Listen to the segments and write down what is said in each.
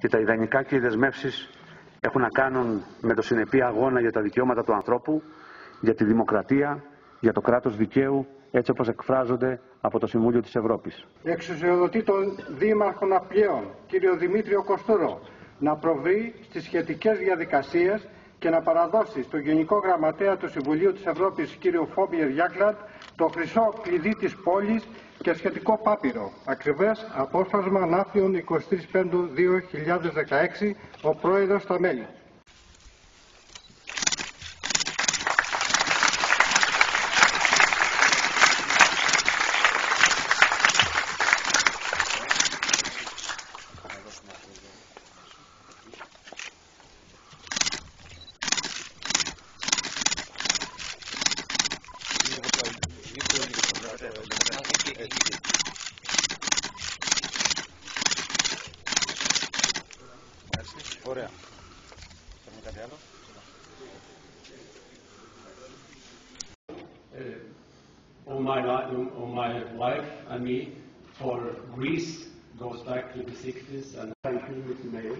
και τα ιδανικά και οι δεσμεύσεις έχουν να κάνουν με το συνεπή αγώνα για τα δικαιώματα του ανθρώπου, για τη δημοκρατία, για το κράτος δικαίου, έτσι όπως εκφράζονται από το Συμβούλιο της Ευρώπης. Εξουσιοδοτεί τον Δήμαρχο Ναπλέων, κύριο Δημήτριο Κοστούρο, να προβεί στις σχετικές διαδικασίες και να παραδώσει στο Γενικό Γραμματέα του Συμβουλίου της Ευρώπης, κύριο Φόμπιερ Γιάκλαντ, το χρυσό κλειδί της πόλης και σχετικό πάπυρο. Ακριβές απόσπασμα Ναύπλιον 23 Πέμπτου 2016, ο Πρόεδρος στα μέλη. Ωραία. Θέλουμε κάτι άλλο. all my life, all my life and me for Greece goes back to the 60s and thank you, Mr. Mayor.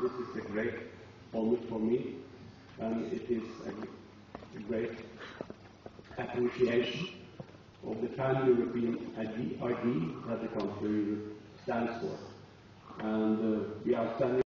This is a great honor for me and it is a, a great appreciation of the pan-European ID, ID that the country stands for. And uh, we are standing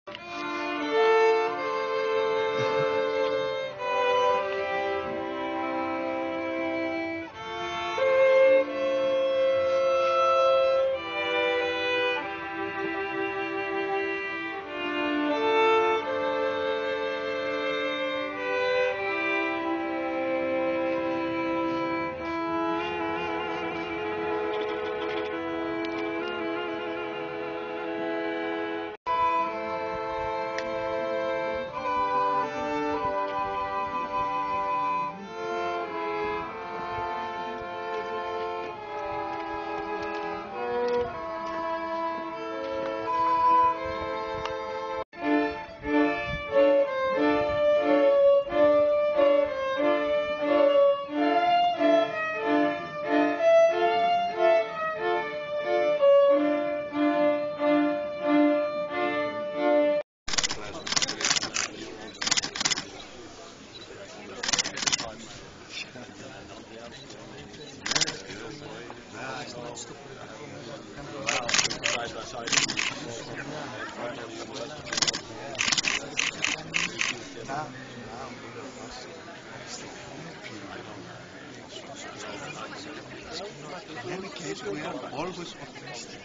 In any case, we are always optimistic.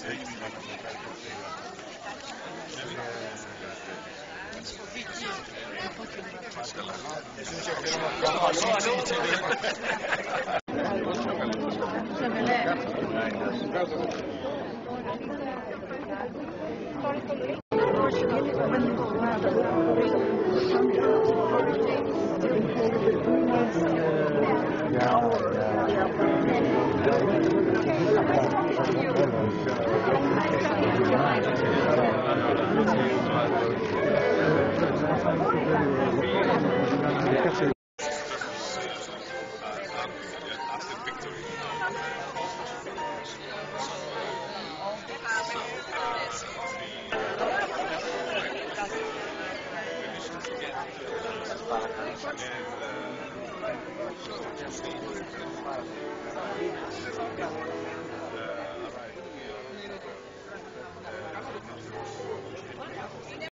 嗯好的好的好的好的好的好的 Amen.